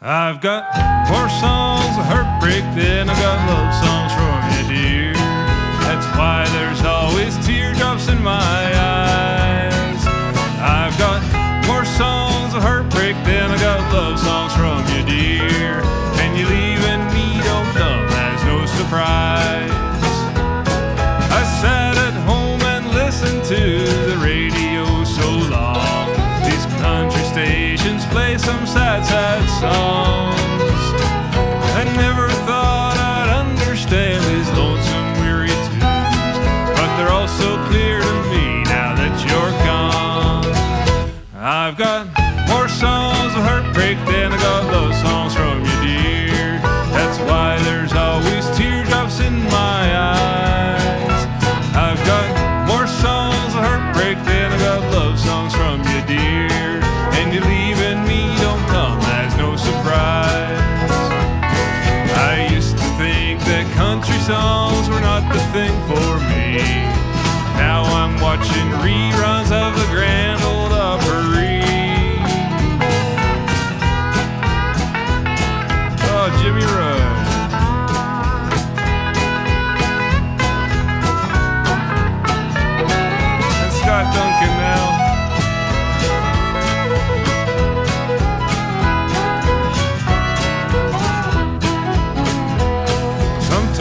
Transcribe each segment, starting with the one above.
I've got more songs of heartbreak than I've got love songs from you, dear. That's why there's always teardrops in my eyes. I've got more songs of heartbreak than I've got love songs from you, dear. I've got more songs of heartbreak than I got love songs from you, dear. That's why there's always teardrops in my eyes. I've got more songs of heartbreak than I got love songs from you, dear. And you leaving me don't come as no surprise. I used to think that country songs were not the thing for me. Now I'm watching reruns of the Grand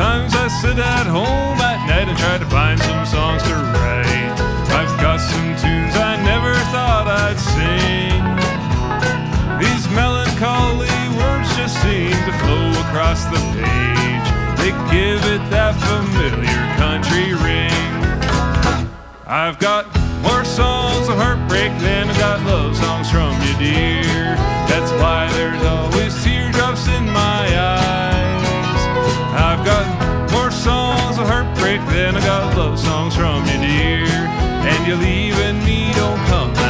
Sometimes I sit at home at night and try to find some songs to write. I've got some tunes I never thought I'd sing. These melancholy words just seem to flow across the page. They give it that familiar country ring. I've got more songs of heartbreak than I've got love and I got love songs from you, dear. And you're leaving me, don't come back.